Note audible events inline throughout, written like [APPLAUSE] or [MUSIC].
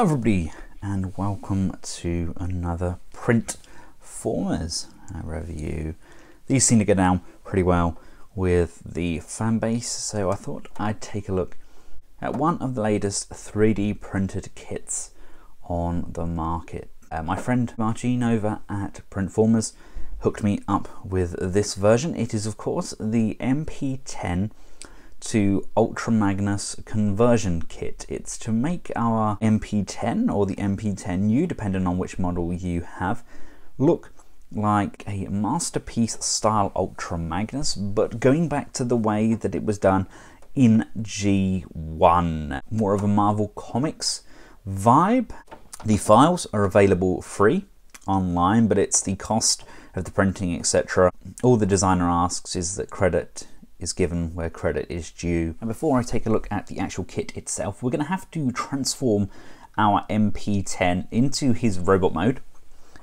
Hello everybody and welcome to another Print Formers review. These seem to go down pretty well with the fan base so I thought I'd take a look at one of the latest 3D printed kits on the market. Uh, my friend Marcin over at Printformers hooked me up with this version. It is of course the MP10 to Ultra Magnus conversion kit. It's to make our MP10 or the MP10U, depending on which model you have, look like a masterpiece style Ultra Magnus, but going back to the way that it was done in G1. More of a Marvel Comics vibe. The files are available free online, but it's the cost of the printing, etc. All the designer asks is that credit is given where credit is due. And before I take a look at the actual kit itself, we're going to have to transform our MP10 into his robot mode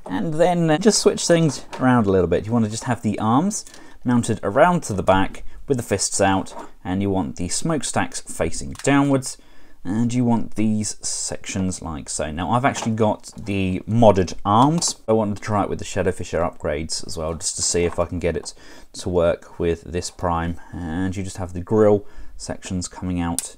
and then just switch things around a little bit. You want to just have the arms mounted around to the back with the fists out and you want the smokestacks facing downwards Uh, and you want these sections like so. Now I've actually got the modded arms. I wanted to try it with the Shadowfisher upgrades as well just to see if I can get it to work with this prime and you just have the grill sections coming out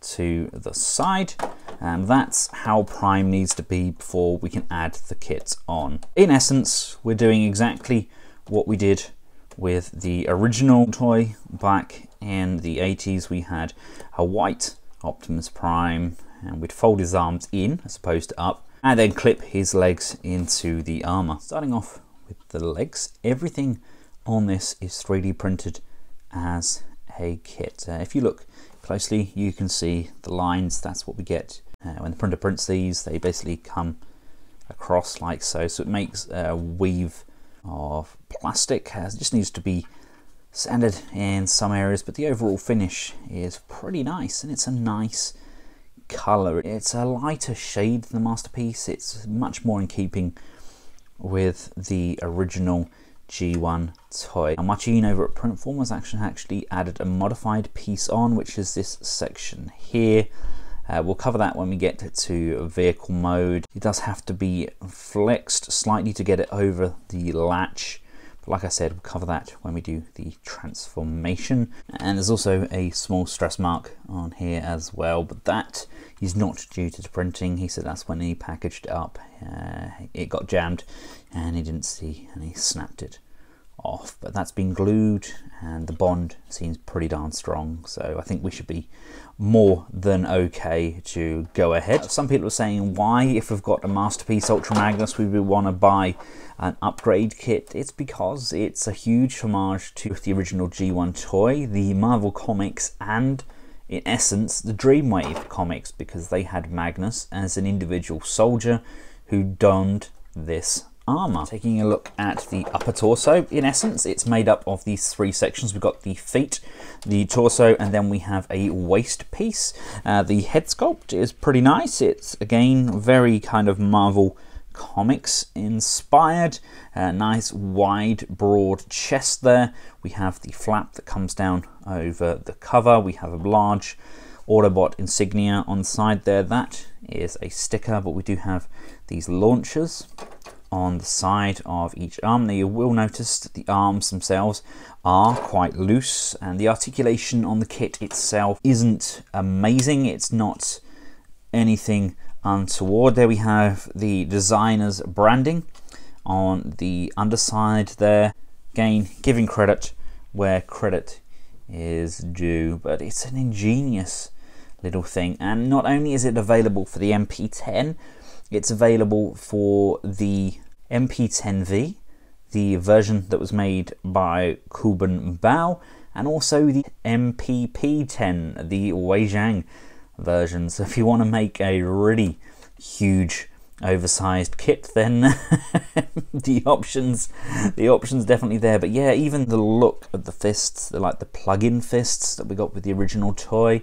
to the side and that's how prime needs to be before we can add the kit on. In essence we're doing exactly what we did with the original toy back in the 80s we had a white Optimus Prime and we'd fold his arms in as opposed to up and then clip his legs into the armor. Starting off with the legs, everything on this is 3D printed as a kit. Uh, if you look closely you can see the lines, that's what we get. Uh, when the printer prints these they basically come across like so, so it makes a weave of plastic. It just needs to be sanded in some areas, but the overall finish is pretty nice and it's a nice color. It's a lighter shade than the Masterpiece. It's much more in keeping with the original G1 toy. Now Marcin over at Printformers actually actually added a modified piece on, which is this section here. Uh, we'll cover that when we get to vehicle mode. It does have to be flexed slightly to get it over the latch like I said, we'll cover that when we do the transformation. And there's also a small stress mark on here as well, but that is not due to the printing. He said that's when he packaged it up. Uh, it got jammed and he didn't see and he snapped it off. But that's been glued and the bond seems pretty darn strong. So I think we should be more than okay to go ahead. Some people are saying why, if we've got a Masterpiece Ultra Magnus, we would want to buy an upgrade kit. It's because it's a huge homage to the original G1 toy, the Marvel Comics, and in essence, the Dreamwave comics, because they had Magnus as an individual soldier who donned this armor. Taking a look at the upper torso, in essence, it's made up of these three sections. We've got the feet, the torso, and then we have a waist piece. Uh, the head sculpt is pretty nice. It's, again, very kind of Marvel comics inspired. Uh, nice wide broad chest there. We have the flap that comes down over the cover. We have a large Autobot insignia on the side there. That is a sticker, but we do have these launchers on the side of each arm. Now you will notice that the arms themselves are quite loose and the articulation on the kit itself isn't amazing. It's not anything untoward. There we have the designer's branding on the underside there. Again, giving credit where credit is due, but it's an ingenious little thing. And not only is it available for the MP10, it's available for the MP10V, the version that was made by Kubianbao, and also the MPP10, the Weijiang version. So if you want to make a really huge oversized kit then [LAUGHS] the options the options definitely there but yeah even the look of the fists the like the plug-in fists that we got with the original toy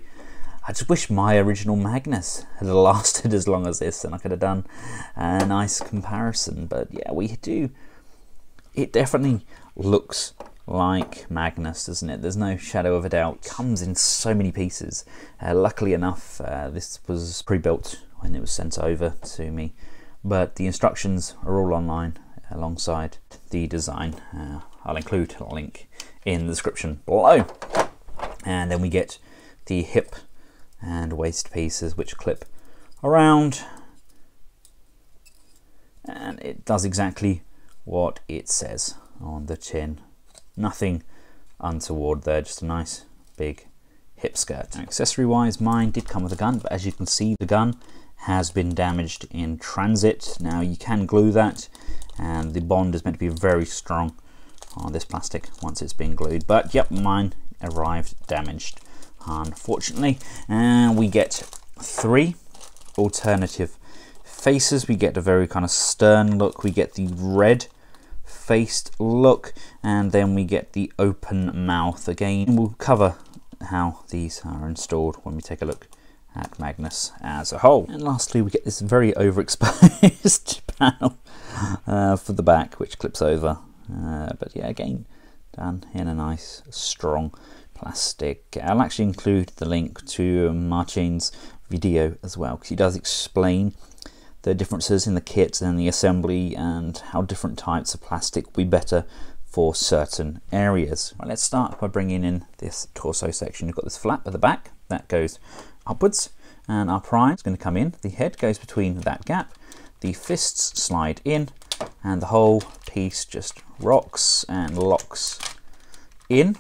I just wish my original Magnus had [LAUGHS] lasted as long as this and I could have done a nice comparison. But yeah, we do. It definitely looks like Magnus, doesn't it? There's no shadow of a doubt. Comes in so many pieces. Uh, luckily enough, uh, this was pre-built when it was sent over to me. But the instructions are all online alongside the design. Uh, I'll include a link in the description below. And then we get the hip and waist pieces which clip around and it does exactly what it says on the tin. Nothing untoward there, just a nice big hip skirt. Accessory wise, mine did come with a gun, but as you can see, the gun has been damaged in transit. Now you can glue that, and the bond is meant to be very strong on this plastic once it's been glued. But yep, mine arrived damaged, unfortunately. And we get three alternative faces. We get a very kind of stern look. We get the red faced look, and then we get the open mouth again. We'll cover how these are installed when we take a look at Magnus as a whole. And lastly, we get this very overexposed [LAUGHS] panel uh, for the back, which clips over. Uh, but yeah, again, done in a nice, strong plastic. I'll actually include the link to um, Marcin's video as well, because he does explain the differences in the kit and the assembly and how different types of plastic will be better for certain areas. Well, let's start by bringing in this torso section. You've got this flap at the back that goes upwards and our prime is going to come in. The head goes between that gap. The fists slide in and the whole piece just rocks and locks in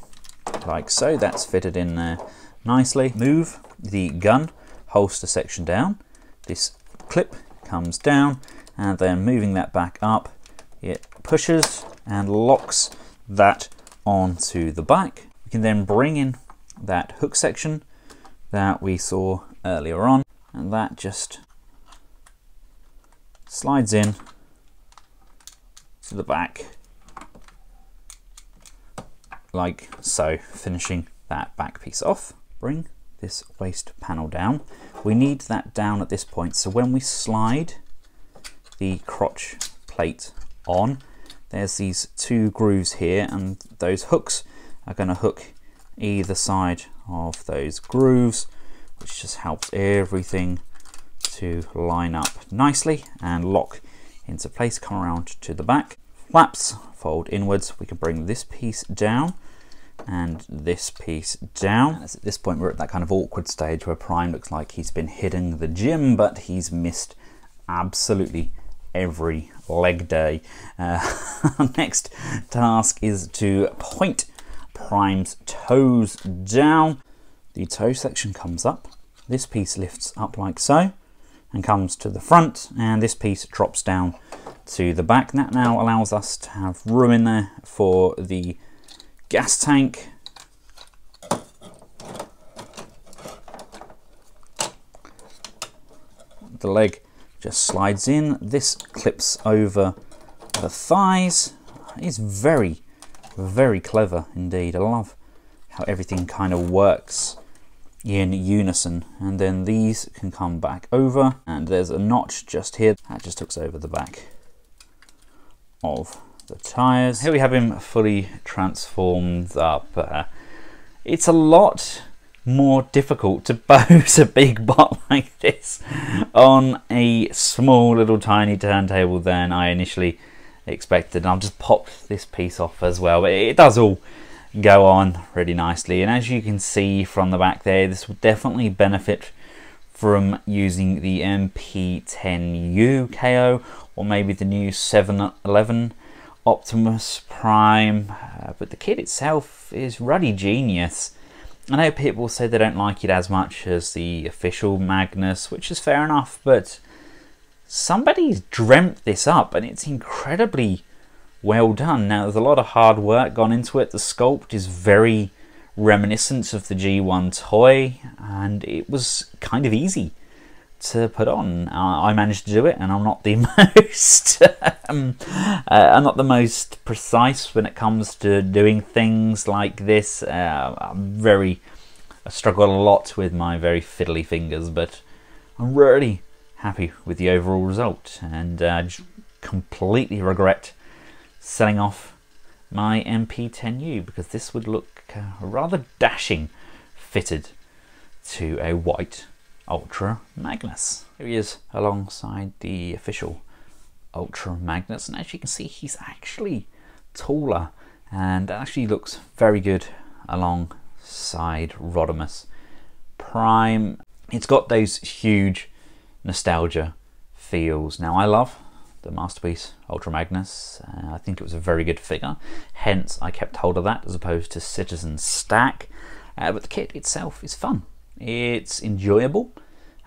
like so. That's fitted in there nicely. Move the gun holster section down. This clip comes down and then moving that back up, it pushes and locks that onto the back. We can then bring in that hook section that we saw earlier on and that just slides in to the back like so, finishing that back piece off. Bring this waist panel down. We need that down at this point, so when we slide the crotch plate on, there's these two grooves here and those hooks are going to hook either side of those grooves which just helps everything to line up nicely and lock into place come around to the back flaps fold inwards we can bring this piece down and this piece down. And at this point we're at that kind of awkward stage where Prime looks like he's been hitting the gym but he's missed absolutely every leg day. Uh, [LAUGHS] next task is to point Prime's toes down. The toe section comes up. This piece lifts up like so and comes to the front and this piece drops down to the back. That now allows us to have room in there for the gas tank. The leg just slides in. This clips over the thighs. It's very, very clever indeed. I love how everything kind of works in unison and then these can come back over and there's a notch just here that just hooks over the back of the tires. Here we have him fully transformed up. Uh, it's a lot more difficult to [LAUGHS] pose a big bot like this on a small little tiny turntable than I initially expected. I'll just pop this piece off as well. It does all go on really nicely and as you can see from the back there this will definitely benefit from using the MP10U KO or maybe the new 711 Optimus Prime, uh, but the kit itself is ruddy genius. I know people say they don't like it as much as the official Magnus, which is fair enough, but somebody's dreamt this up and it's incredibly well done. Now, there's a lot of hard work gone into it. The sculpt is very reminiscent of the G1 toy, and it was kind of easy to put on. Uh, I managed to do it, and I'm not the [LAUGHS] most um, uh, I'm not the most precise when it comes to doing things like this. Uh, I'm very I struggle a lot with my very fiddly fingers, but I'm really happy with the overall result, and uh, completely regret selling off my MP10U because this would look rather dashing fitted to a white Ultra Magnus. Here he is alongside the official Ultra Magnus, and as you can see, he's actually taller and actually looks very good alongside Rodimus Prime. It's got those huge nostalgia feels. Now, I love the Masterpiece Ultra Magnus. Uh, I think it was a very good figure, hence I kept hold of that as opposed to Citizen Stack. Uh, but the kit itself is fun. It's enjoyable.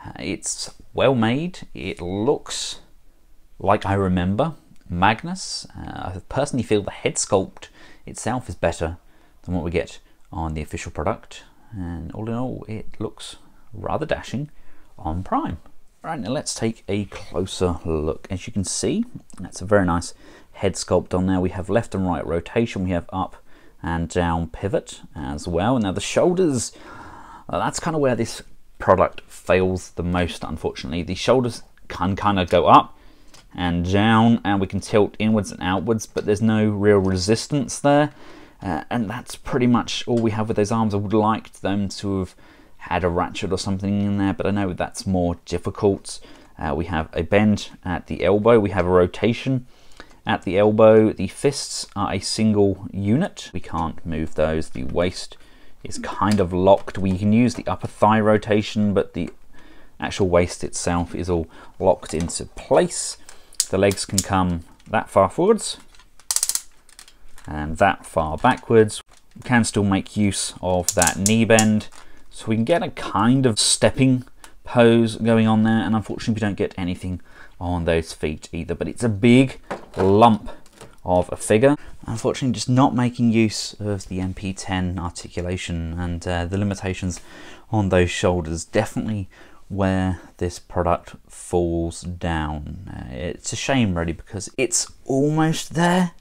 Uh, it's well made. It looks like I remember Magnus. Uh, I personally feel the head sculpt itself is better than what we get on the official product. And all in all, it looks rather dashing on Prime. Right, now let's take a closer look. As you can see, that's a very nice head sculpt on there. We have left and right rotation, we have up and down pivot as well. Now the shoulders, uh, that's kind of where this product fails the most, unfortunately. The shoulders can kind of go up and down and we can tilt inwards and outwards, but there's no real resistance there. Uh, and that's pretty much all we have with those arms. I would like them to have had a ratchet or something in there, but I know that's more difficult. Uh, we have a bend at the elbow, we have a rotation at the elbow. The fists are a single unit. We can't move those. The waist is kind of locked. We can use the upper thigh rotation, but the actual waist itself is all locked into place. The legs can come that far forwards and that far backwards. We can still make use of that knee bend so we can get a kind of stepping pose going on there, and unfortunately we don't get anything on those feet either, but it's a big lump of a figure. Unfortunately, just not making use of the MP10 articulation and uh, the limitations on those shoulders definitely where this product falls down. Uh, it's a shame really because it's almost there,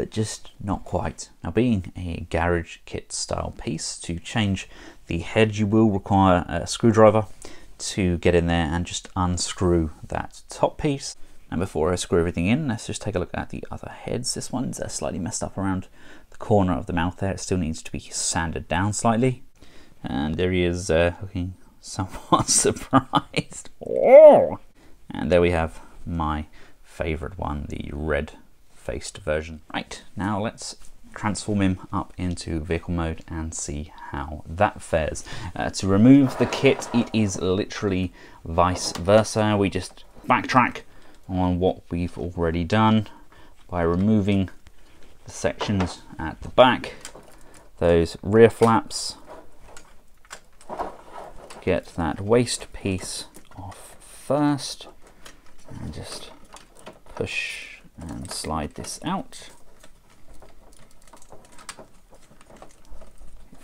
but just not quite. Now being a garage kit style piece, to change the head you will require a screwdriver to get in there and just unscrew that top piece. And before I screw everything in, let's just take a look at the other heads. This one's uh, slightly messed up around the corner of the mouth there. It still needs to be sanded down slightly. And there he is uh, looking [LAUGHS] somewhat surprised. [LAUGHS] And there we have my favorite one, the red faced version. Right, now let's transform him up into vehicle mode and see how that fares. Uh, to remove the kit, it is literally vice versa. We just backtrack on what we've already done by removing the sections at the back, those rear flaps, get that waist piece off first and just push and slide this out.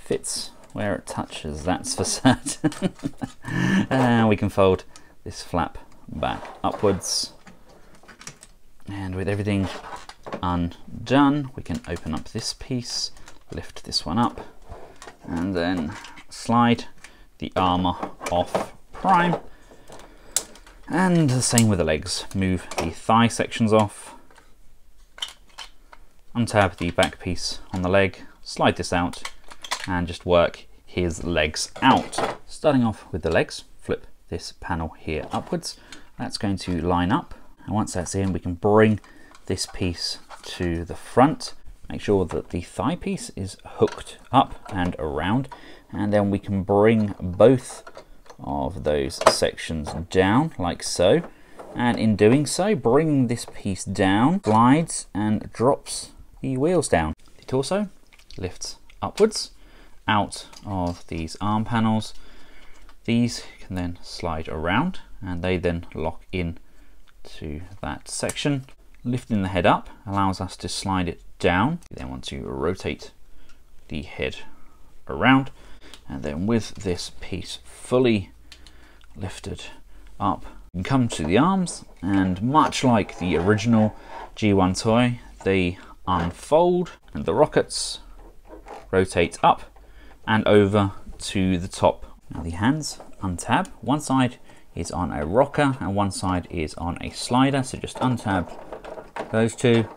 fits where it touches, that's for [LAUGHS] certain. and we can fold this flap back upwards. And with everything undone, we can open up this piece, lift this one up, and then slide the armor off prime. And the same with the legs. Move the thigh sections off, untab the back piece on the leg, slide this out, and just work his legs out. Starting off with the legs, flip this panel here upwards. That's going to line up. And once that's in, we can bring this piece to the front. Make sure that the thigh piece is hooked up and around. And then we can bring both of those sections down like so. And in doing so, bring this piece down, glides and drops the wheels down. The torso lifts upwards out of these arm panels. These can then slide around and they then lock in to that section. Lifting the head up allows us to slide it down. Then want to rotate the head around and then with this piece fully lifted up you can come to the arms and much like the original G1 toy they unfold and the rockets rotate up and over to the top. Now the hands untab. One side is on a rocker and one side is on a slider. So just untab those two.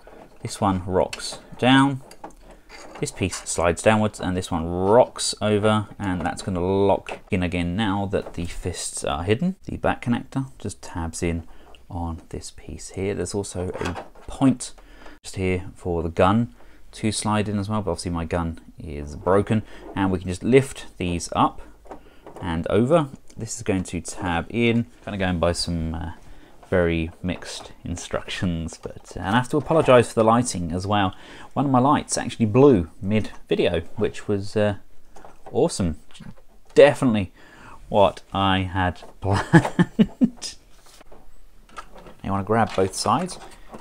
This one rocks down this piece slides downwards and this one rocks over and that's going to lock in again now that the fists are hidden. The back connector just tabs in on this piece here. There's also a point just here for the gun to slide in as well, but obviously my gun is broken and we can just lift these up and over. This is going to tab in, kind of going by some uh, very mixed [LAUGHS] instructions, but uh, and I have to apologise for the lighting as well. One of my lights actually blew mid video, which was uh, awesome. Definitely what I had [LAUGHS] planned. you want to grab both sides.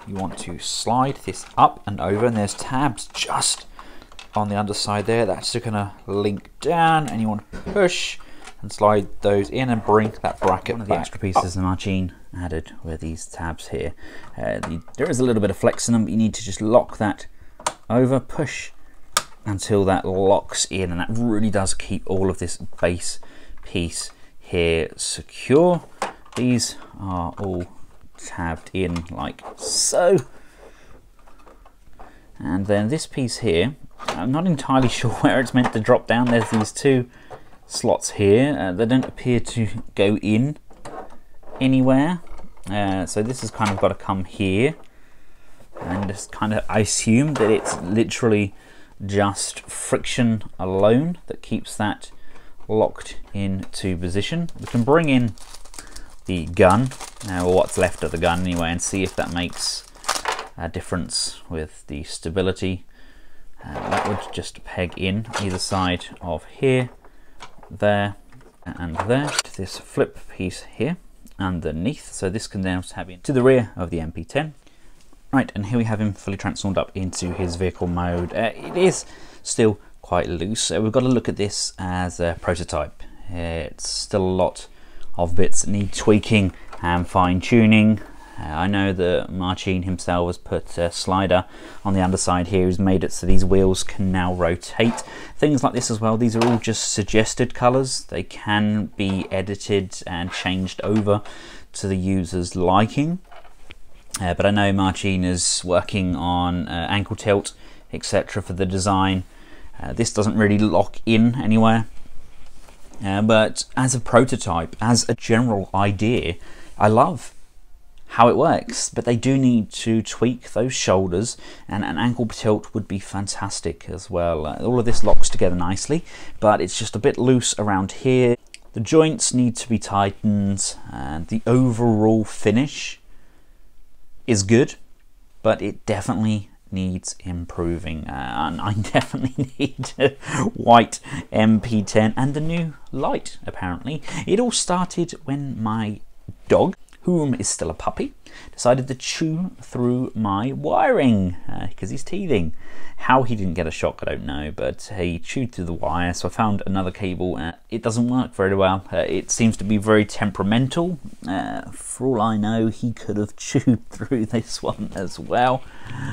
You want to slide this up and over, and there's tabs just on the underside there. That's just going to link down, and you want to push and slide those in and bring that bracket One of the extra pieces the Marcin added were these tabs here. Uh, the, there is a little bit of flex in them, but you need to just lock that over, push until that locks in, and that really does keep all of this base piece here secure. These are all tabbed in like so. And then this piece here, I'm not entirely [LAUGHS] sure where it's meant to drop down. There's these two slots here. Uh, they don't appear to go in anywhere. Uh, so this has kind of got to come here. And just kind of, I assume that it's literally just friction alone that keeps that locked into position. We can bring in the gun, uh, or what's left of the gun anyway, and see if that makes a difference with the stability. Uh, that would just peg in either side of here there and there. To this flip piece here underneath. So this can now tab in to the rear of the MP10 right and here we have him fully transformed up into his vehicle mode. Uh, it is still quite loose. So we've got to look at this as a prototype. It's still a lot of bits that need tweaking and fine-tuning uh, I know that Marcin himself has put a slider on the underside here He's made it so these wheels can now rotate. Things like this as well, these are all just suggested colours. They can be edited and changed over to the user's liking. Uh, but I know Marcin is working on uh, ankle tilt, etc. for the design. Uh, this doesn't really lock in anywhere. Uh, but as a prototype, as a general idea, I love how it works, but they do need to tweak those shoulders and an ankle tilt would be fantastic as well. Uh, all of this locks together nicely, but it's just a bit loose around here. The joints need to be tightened and the overall finish is good, but it definitely needs improving uh, and I [LAUGHS] definitely need a white MP10 and a new light apparently. It all started when my dog whom is still a puppy, decided to chew through my wiring because uh, he's teething. How he didn't get a shock, I don't know, but he chewed through the wire. So I found another cable. Uh, it doesn't work very well. Uh, it seems to be very temperamental. Uh, for all I know, he could have [LAUGHS] chewed through this one as well.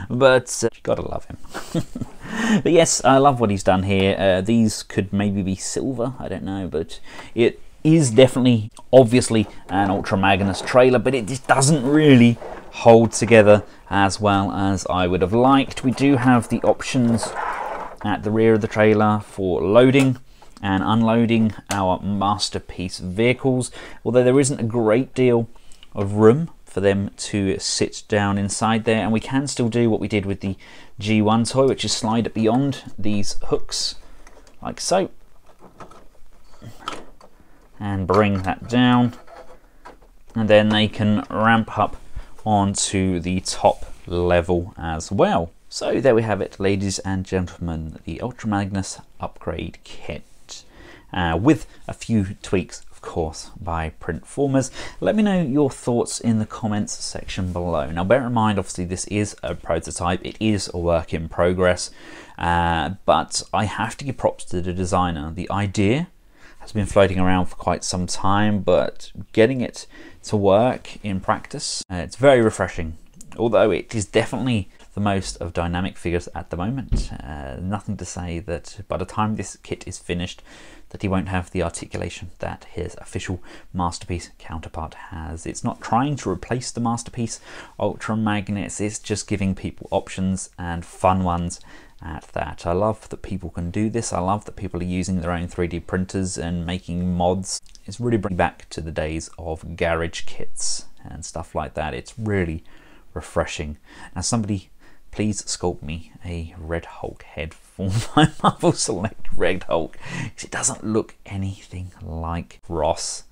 But uh, gotta love him. [LAUGHS] but yes, I love what he's done here. Uh, these could maybe be silver, I don't know, but it is definitely, obviously, an Ultra Magnus trailer, but it just doesn't really hold together as well as I would have liked. We do have the options at the rear of the trailer for loading and unloading our masterpiece vehicles, although there isn't a great deal of room for them to sit down inside there and we can still do what we did with the G1 toy which is slide it beyond these hooks like so and bring that down and then they can ramp up onto the top level as well. So there we have it ladies and gentlemen, the Ultra Magnus upgrade kit uh, with a few tweaks of course by Printformers. Let me know your thoughts in the comments section below. Now bear in mind obviously this is a prototype, it is a work in progress, uh, but I have to give props to the designer. The idea has been floating around for quite some time, but getting it to work in practice, uh, it's very refreshing. Although it is definitely the most of dynamic figures at the moment. Uh, nothing to say that by the time this kit is finished, that he won't have the articulation that his official Masterpiece counterpart has. It's not trying to replace the Masterpiece Ultra Magnus, it's just giving people options and fun ones at that. I love that people can do this. I love that people are using their own 3D printers and making mods. It's really bringing back to the days of garage kits and stuff like that. It's really refreshing. Now somebody please sculpt me a Red Hulk head for [LAUGHS] my Marvel Select Red Hulk. because It doesn't look anything like Ross,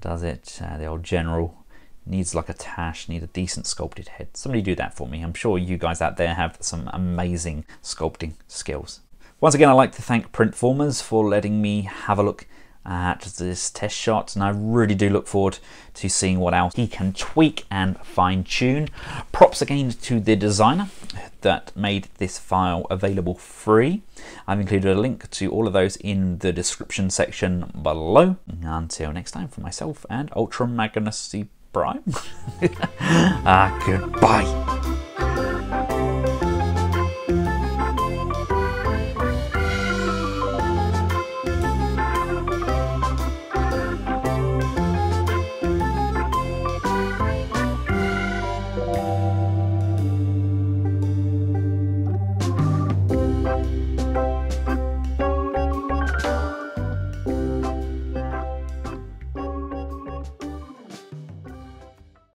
does it? Uh, the old general needs like a tash, need a decent sculpted head. Somebody do that for me. I'm sure you guys out there have some amazing sculpting skills. Once again, I'd like to thank Printformers for letting me have a look at this test shot and I really do look forward to seeing what else he can tweak and fine tune. Props again to the designer that made this file available free. I've included a link to all of those in the description section below. Until next time for myself and Ultra Magnus Prime. [LAUGHS] ah, goodbye.